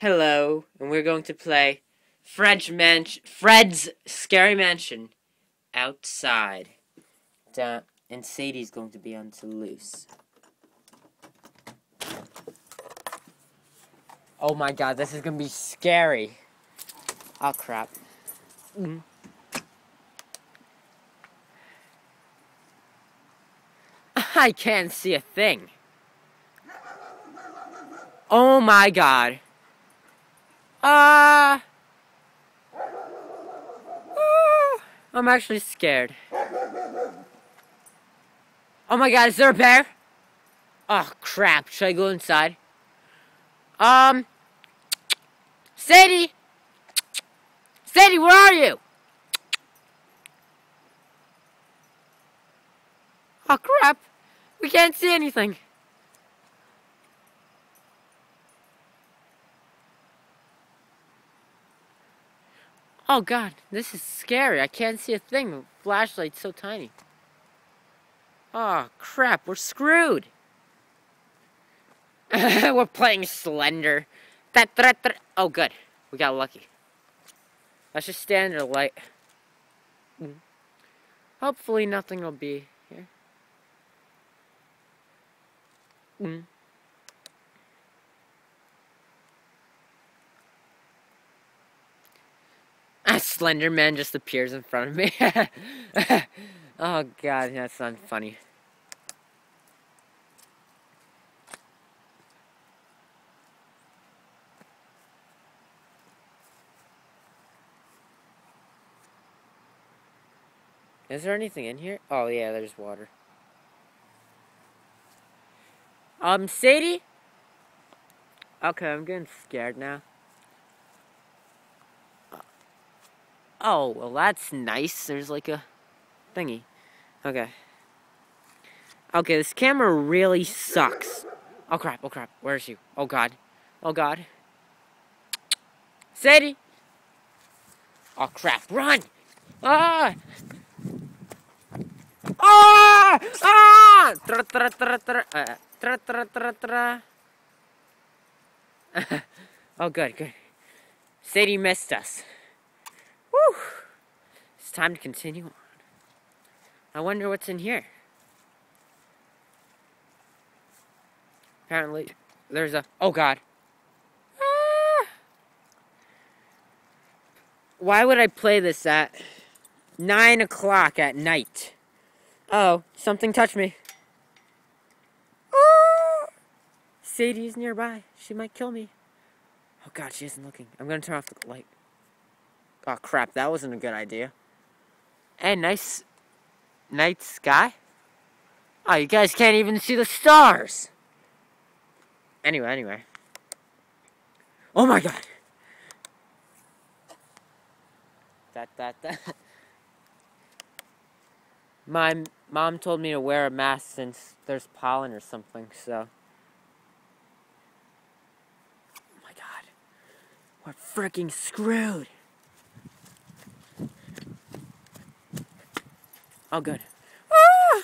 Hello, and we're going to play Fred's Fred's Scary Mansion outside. Duh, and Sadie's going to be on the loose. Oh my god, this is gonna be scary. Oh crap. Mm. I can't see a thing. Oh my god. Ah. Uh, uh, I'm actually scared. Oh my god, is there a bear? Oh crap, should I go inside? Um Sadie! Sadie, where are you? Oh crap, we can't see anything. Oh god, this is scary. I can't see a thing. The flashlight's so tiny. Oh crap, we're screwed. we're playing Slender. Oh good, we got lucky. Let's just stand in the light. Hopefully nothing will be here. Mm. Slender Man just appears in front of me. oh god, that's not funny. Is there anything in here? Oh yeah, there's water. Um, Sadie? Okay, I'm getting scared now. Oh, well that's nice. There's like a thingy. Okay. Okay, this camera really sucks. Oh crap, oh crap. Where's you? Oh god. Oh god. Sadie! Oh crap, run! Ah! Ah! Ah! Tra tra tra. Uh, oh good, good. Sadie missed us. Whew. It's time to continue on. I wonder what's in here. Apparently, there's a. Oh God. Ah. Why would I play this at nine o'clock at night? Oh, something touched me. Oh, Sadie's nearby. She might kill me. Oh God, she isn't looking. I'm gonna turn off the light. Oh crap, that wasn't a good idea. Hey, nice night sky. Oh, you guys can't even see the stars. Anyway, anyway. Oh my god. That, that, that. My mom told me to wear a mask since there's pollen or something, so. Oh my god. We're freaking screwed. Oh, good. Ah!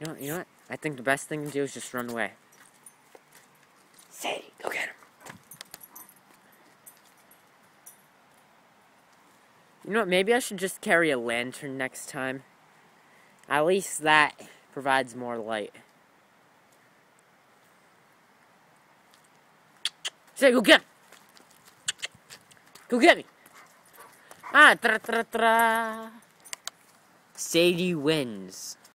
You know, you know what? I think the best thing to do is just run away. Sadie, go get him. You know what? Maybe I should just carry a lantern next time. At least that provides more light. Say, go get him. Go get me. Ah, tra tra tra. Sadie wins.